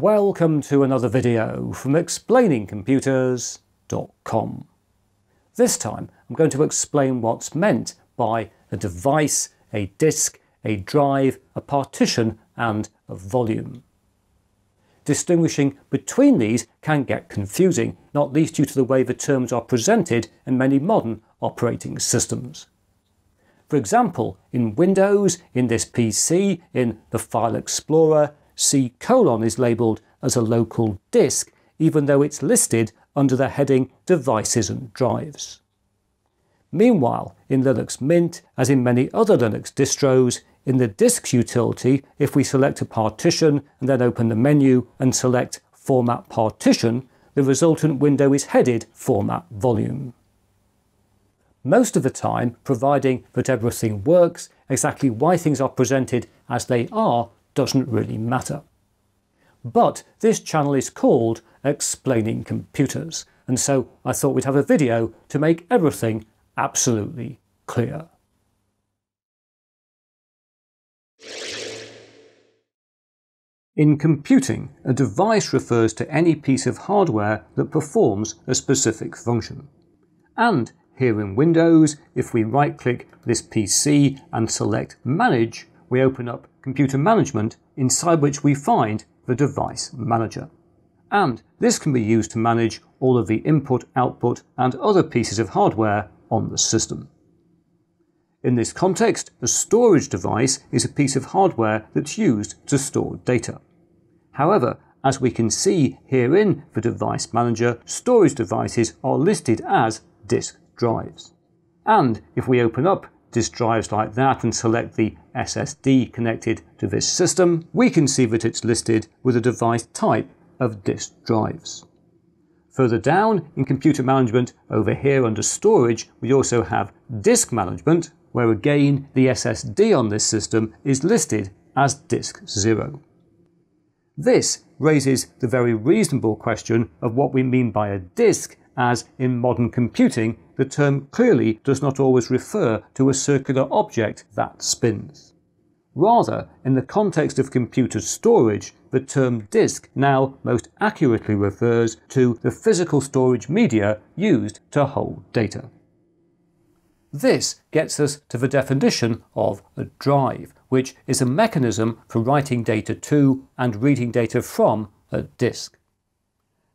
Welcome to another video from explainingcomputers.com. This time I'm going to explain what's meant by a device, a disk, a drive, a partition and a volume. Distinguishing between these can get confusing, not least due to the way the terms are presented in many modern operating systems. For example, in Windows, in this PC, in the File Explorer, C colon is labelled as a local disk, even though it's listed under the heading Devices and Drives. Meanwhile, in Linux Mint, as in many other Linux distros, in the Disks utility, if we select a partition and then open the menu and select Format Partition, the resultant window is headed Format Volume. Most of the time, providing that everything works, exactly why things are presented as they are doesn't really matter. But this channel is called Explaining Computers, and so I thought we'd have a video to make everything absolutely clear. In computing, a device refers to any piece of hardware that performs a specific function. And here in Windows, if we right-click this PC and select Manage, we open up Computer Management, inside which we find the Device Manager. And this can be used to manage all of the input, output, and other pieces of hardware on the system. In this context, a storage device is a piece of hardware that's used to store data. However, as we can see here in the Device Manager, storage devices are listed as disk drives. And if we open up disk drives like that and select the SSD connected to this system, we can see that it's listed with a device type of disk drives. Further down in computer management over here under storage we also have disk management where again the SSD on this system is listed as disk 0. This raises the very reasonable question of what we mean by a disk as in modern computing the term clearly does not always refer to a circular object that spins. Rather, in the context of computer storage, the term disk now most accurately refers to the physical storage media used to hold data. This gets us to the definition of a drive, which is a mechanism for writing data to and reading data from a disk.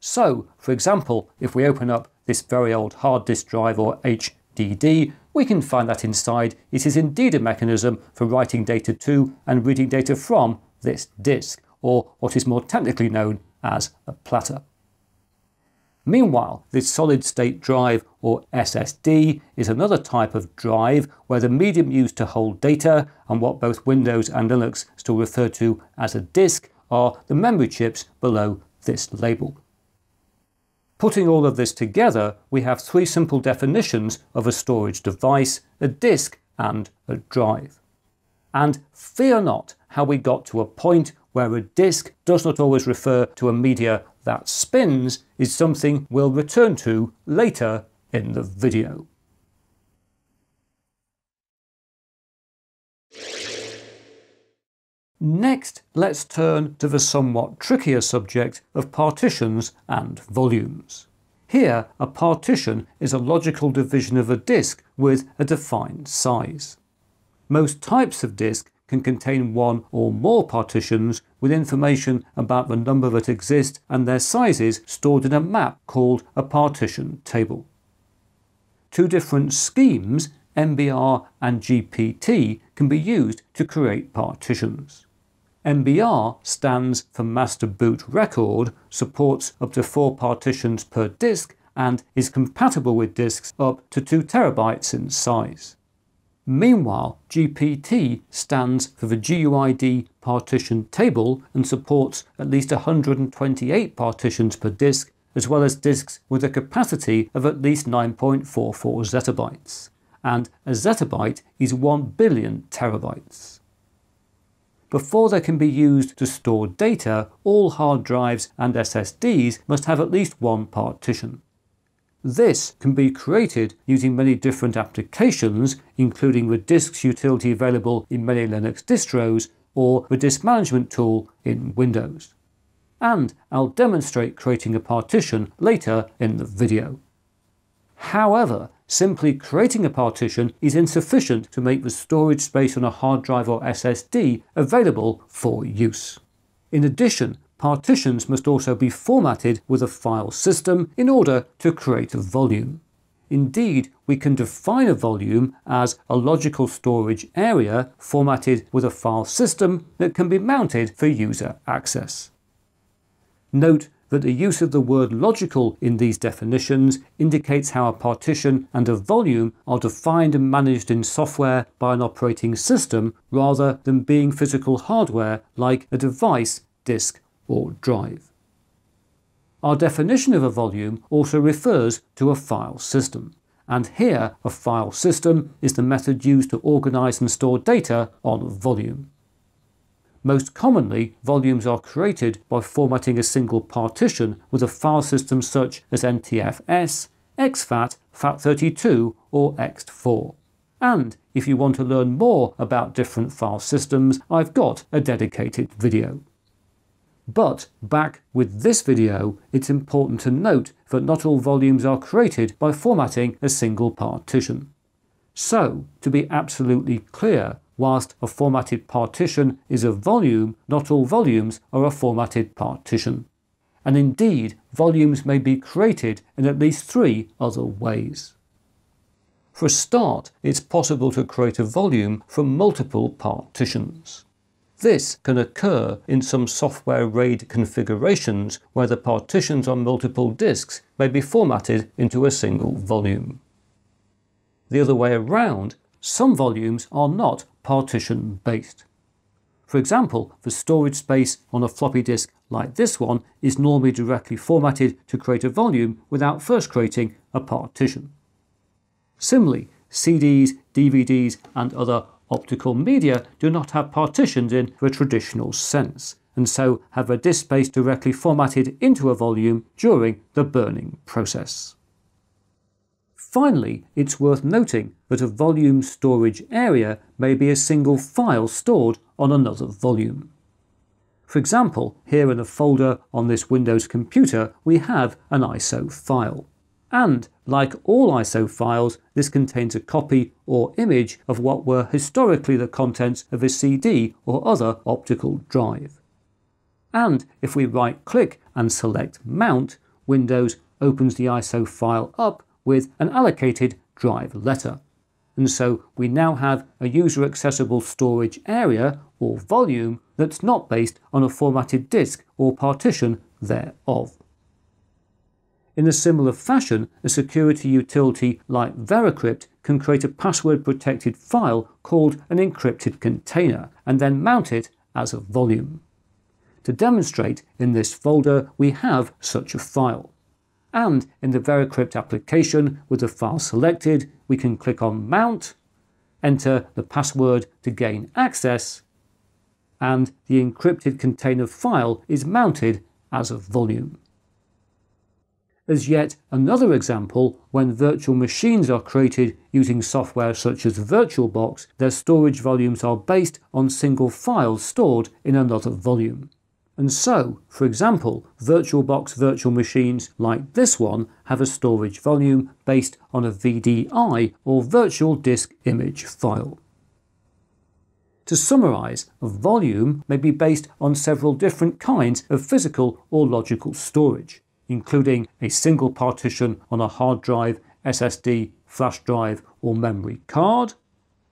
So, for example, if we open up this very old hard disk drive or HDD, we can find that inside it is indeed a mechanism for writing data to and reading data from this disk, or what is more technically known as a platter. Meanwhile, this solid state drive or SSD is another type of drive where the medium used to hold data and what both Windows and Linux still refer to as a disk are the memory chips below this label. Putting all of this together, we have three simple definitions of a storage device, a disk and a drive. And fear not how we got to a point where a disk does not always refer to a media that spins is something we'll return to later in the video. Next, let's turn to the somewhat trickier subject of partitions and volumes. Here, a partition is a logical division of a disk with a defined size. Most types of disk can contain one or more partitions with information about the number that exist and their sizes stored in a map called a partition table. Two different schemes, MBR and GPT, can be used to create partitions. MBR stands for Master Boot Record, supports up to four partitions per disk, and is compatible with disks up to 2 terabytes in size. Meanwhile, GPT stands for the GUID partition table and supports at least 128 partitions per disk, as well as disks with a capacity of at least 9.44 zettabytes. And a zettabyte is 1 billion terabytes. Before they can be used to store data, all hard drives and SSDs must have at least one partition. This can be created using many different applications, including the disks utility available in many Linux distros or the disk management tool in Windows. and I'll demonstrate creating a partition later in the video. However, simply creating a partition is insufficient to make the storage space on a hard drive or SSD available for use. In addition, partitions must also be formatted with a file system in order to create a volume. Indeed, we can define a volume as a logical storage area formatted with a file system that can be mounted for user access. Note that the use of the word logical in these definitions indicates how a partition and a volume are defined and managed in software by an operating system rather than being physical hardware like a device, disk, or drive. Our definition of a volume also refers to a file system, and here a file system is the method used to organize and store data on volume. Most commonly, volumes are created by formatting a single partition with a file system such as NTFS, exFAT, FAT32 or ext4. And if you want to learn more about different file systems, I've got a dedicated video. But back with this video, it's important to note that not all volumes are created by formatting a single partition. So, to be absolutely clear, whilst a formatted partition is a volume, not all volumes are a formatted partition. And indeed, volumes may be created in at least three other ways. For a start, it's possible to create a volume from multiple partitions. This can occur in some software RAID configurations where the partitions on multiple disks may be formatted into a single volume. The other way around, some volumes are not partition based. For example, the storage space on a floppy disk like this one is normally directly formatted to create a volume without first creating a partition. Similarly, CDs, DVDs and other optical media do not have partitions in the traditional sense, and so have their disk space directly formatted into a volume during the burning process. Finally, it's worth noting that a volume storage area may be a single file stored on another volume. For example, here in a folder on this Windows computer, we have an ISO file. And, like all ISO files, this contains a copy or image of what were historically the contents of a CD or other optical drive. And if we right click and select Mount, Windows opens the ISO file up with an allocated drive letter. And so we now have a user accessible storage area or volume that's not based on a formatted disk or partition thereof. In a similar fashion, a security utility like Veracrypt can create a password protected file called an encrypted container and then mount it as a volume. To demonstrate, in this folder we have such a file and in the Veracrypt application with the file selected, we can click on Mount, enter the password to gain access, and the encrypted container file is mounted as a volume. As yet another example, when virtual machines are created using software such as VirtualBox, their storage volumes are based on single files stored in another volume. And so, for example, VirtualBox virtual machines like this one have a storage volume based on a VDI or virtual disk image file. To summarise, a volume may be based on several different kinds of physical or logical storage, including a single partition on a hard drive, SSD, flash drive or memory card,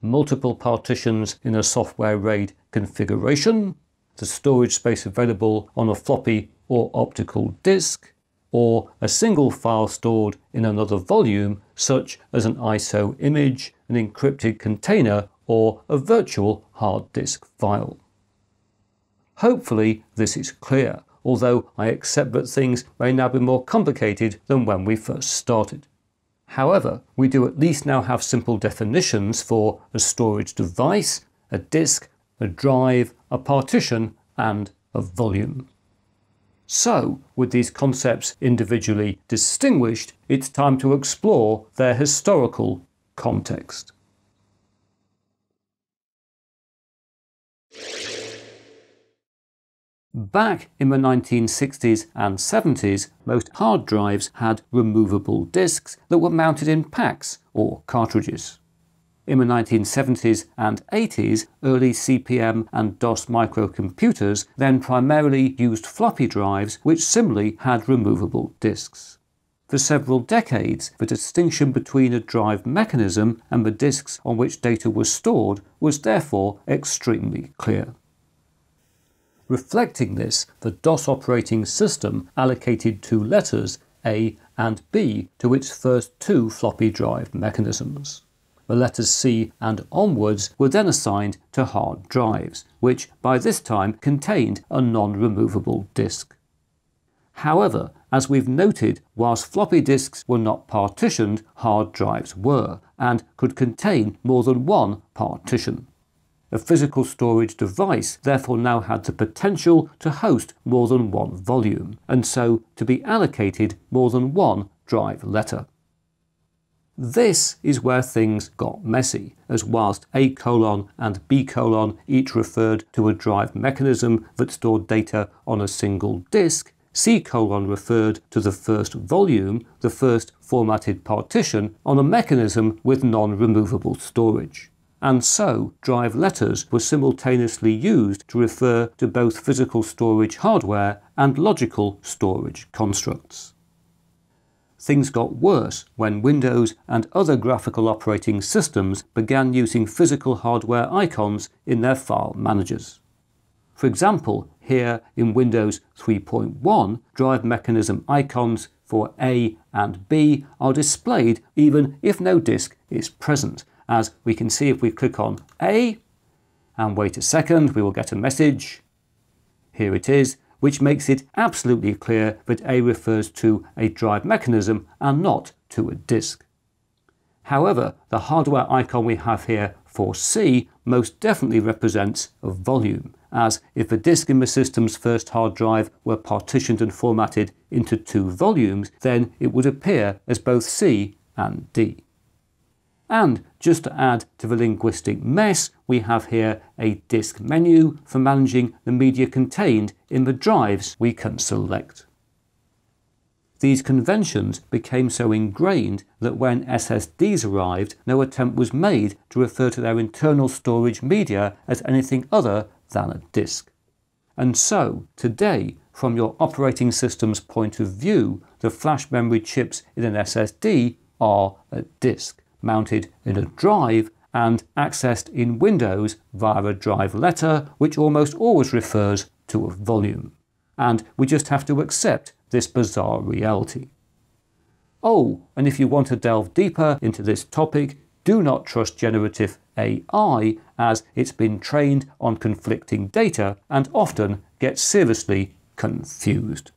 multiple partitions in a software RAID configuration, the storage space available on a floppy or optical disk, or a single file stored in another volume, such as an ISO image, an encrypted container, or a virtual hard disk file. Hopefully this is clear, although I accept that things may now be more complicated than when we first started. However, we do at least now have simple definitions for a storage device, a disk, a drive, a partition, and a volume. So, with these concepts individually distinguished, it's time to explore their historical context. Back in the 1960s and 70s, most hard drives had removable disks that were mounted in packs or cartridges. In the 1970s and 80s, early CP/M and DOS microcomputers then primarily used floppy drives which similarly had removable disks. For several decades, the distinction between a drive mechanism and the disks on which data was stored was therefore extremely clear. Reflecting this, the DOS operating system allocated two letters, A and B, to its first two floppy drive mechanisms. The letters C and onwards were then assigned to hard drives, which by this time contained a non-removable disk. However, as we've noted, whilst floppy disks were not partitioned, hard drives were, and could contain more than one partition. A physical storage device therefore now had the potential to host more than one volume, and so to be allocated more than one drive letter. This is where things got messy, as whilst A colon and B colon each referred to a drive mechanism that stored data on a single disk, C colon referred to the first volume, the first formatted partition, on a mechanism with non-removable storage and so drive letters were simultaneously used to refer to both physical storage hardware and logical storage constructs. Things got worse when Windows and other graphical operating systems began using physical hardware icons in their file managers. For example, here in Windows 3.1, drive mechanism icons for A and B are displayed even if no disk is present, as we can see if we click on A and wait a second, we will get a message. Here it is, which makes it absolutely clear that A refers to a drive mechanism and not to a disk. However, the hardware icon we have here for C most definitely represents a volume, as if a disk in the system's first hard drive were partitioned and formatted into two volumes, then it would appear as both C and D. And just to add to the linguistic mess, we have here a disk menu for managing the media contained in the drives we can select. These conventions became so ingrained that when SSDs arrived, no attempt was made to refer to their internal storage media as anything other than a disk. And so, today, from your operating system's point of view, the flash memory chips in an SSD are a disk mounted in a drive and accessed in Windows via a drive letter, which almost always refers to a volume. And we just have to accept this bizarre reality. Oh, and if you want to delve deeper into this topic, do not trust generative AI as it's been trained on conflicting data and often gets seriously confused.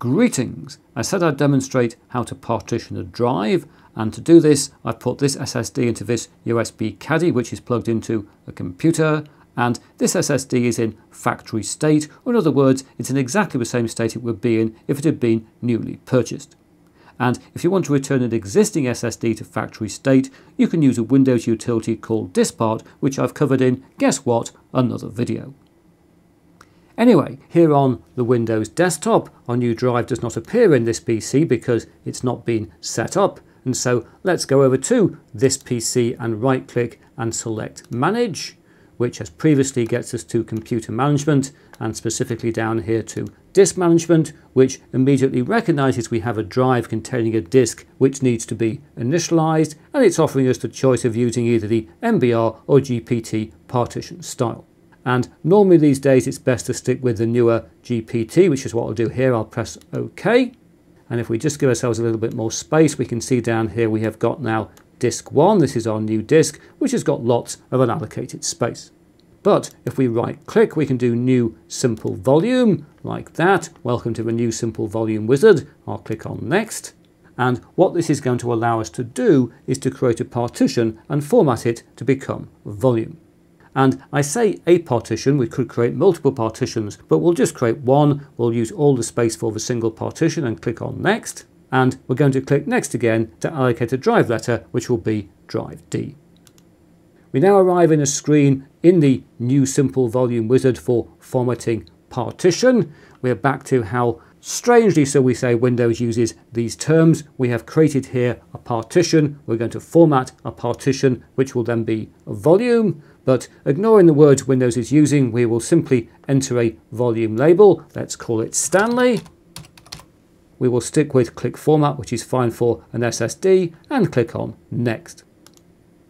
Greetings! I said I'd demonstrate how to partition a drive and to do this I've put this SSD into this USB caddy which is plugged into a computer and this SSD is in factory state or in other words it's in exactly the same state it would be in if it had been newly purchased. And if you want to return an existing SSD to factory state you can use a Windows utility called diskpart which I've covered in, guess what, another video. Anyway, here on the Windows desktop, our new drive does not appear in this PC because it's not been set up. And so let's go over to this PC and right click and select Manage, which as previously gets us to Computer Management and specifically down here to Disk Management, which immediately recognizes we have a drive containing a disk which needs to be initialized and it's offering us the choice of using either the MBR or GPT partition style. And normally these days it's best to stick with the newer GPT, which is what I'll do here. I'll press OK. And if we just give ourselves a little bit more space, we can see down here we have got now disk 1. This is our new disk, which has got lots of unallocated space. But if we right click, we can do new simple volume like that. Welcome to the new simple volume wizard. I'll click on next. And what this is going to allow us to do is to create a partition and format it to become volume. And I say a partition, we could create multiple partitions, but we'll just create one. We'll use all the space for the single partition and click on next. And we're going to click next again to allocate a drive letter, which will be drive D. We now arrive in a screen in the new simple volume wizard for formatting partition. We're back to how strangely so we say Windows uses these terms. We have created here a partition. We're going to format a partition which will then be a volume. But ignoring the words Windows is using, we will simply enter a volume label. Let's call it Stanley. We will stick with quick format, which is fine for an SSD, and click on next.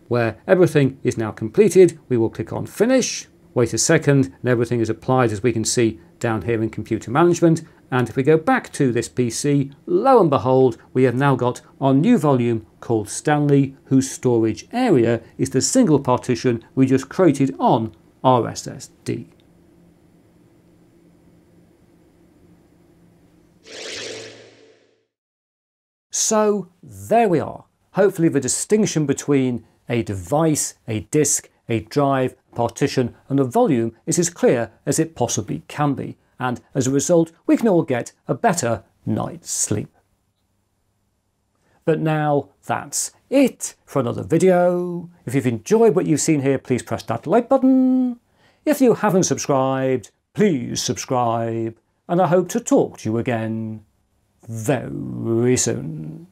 Where everything is now completed, we will click on finish, wait a second, and everything is applied as we can see down here in computer management. And if we go back to this PC, lo and behold, we have now got our new volume called Stanley, whose storage area is the single partition we just created on our SSD. So there we are. Hopefully the distinction between a device, a disk, a drive, partition and a volume is as clear as it possibly can be and as a result we can all get a better night's sleep. But now that's it for another video. If you've enjoyed what you've seen here please press that like button. If you haven't subscribed please subscribe and I hope to talk to you again very soon.